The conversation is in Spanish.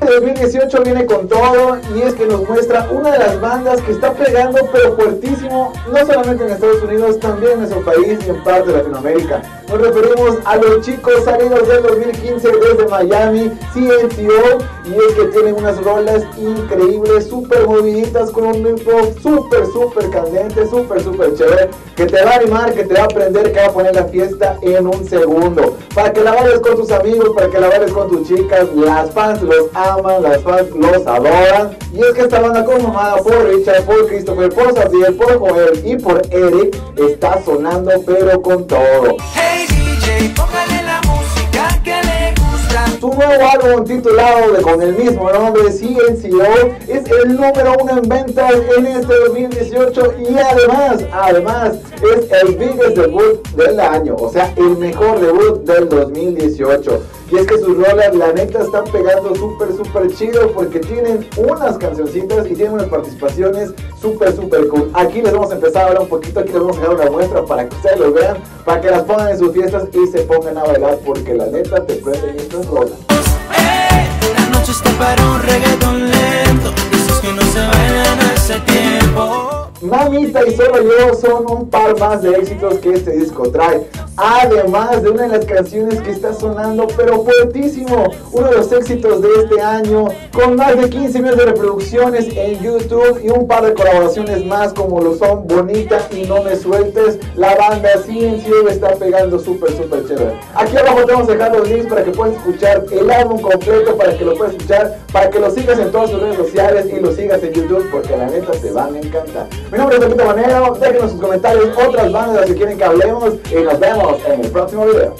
El 2018 viene con todo y es que nos muestra una de las bandas que está pegando pero fuertísimo, no solamente en Estados Unidos, también en nuestro país y en parte de Latinoamérica. Nos referimos a los chicos salidos del 2015 desde Miami, CNCO, y es que tienen unas rolas increíbles, súper moviditas, con un ritmo súper, súper candente, súper, súper chévere, que te va a animar, que te va a aprender, que va a poner la fiesta en un segundo. Para que la bailes con tus amigos, para que la bailes con tus chicas, las fans los aman, las fans los adoran. Y es que esta banda conformada por Richard, por Christopher, por Saciel, por Joel y por Eric está sonando pero con todo. Hey DJ, nuevo álbum titulado de con el mismo nombre, CNCO, es el número uno en ventas en este 2018 y además, además, es el biggest debut del año, o sea, el mejor debut del 2018. Y es que sus rolas, la neta, están pegando súper, súper chido porque tienen unas cancioncitas y tienen unas participaciones súper, súper cool. Aquí les vamos a empezar a hablar un poquito, aquí les vamos a dejar una muestra para que ustedes lo vean, para que las pongan en sus fiestas y se pongan a bailar porque la neta te prenden estas rolas. Hey, la noche está para un reggaetón lento. Mamita y solo yo son un par más de éxitos que este disco trae. Además de una de las canciones que está sonando, pero fuertísimo, uno de los éxitos de este año, con más de 15 millones de reproducciones en YouTube y un par de colaboraciones más, como lo son Bonita y No Me Sueltes. La banda CNCO está pegando súper, súper chévere. Aquí abajo te vamos a dejar los links para que puedas escuchar el álbum completo, para que lo puedas escuchar, para que lo sigas en todas sus redes sociales y lo sigas en YouTube, porque la neta te van a encantar. Mi nombre es Pepito Manero, déjenos sus comentarios otras bandas que quieren que hablemos y nos vemos en el próximo video.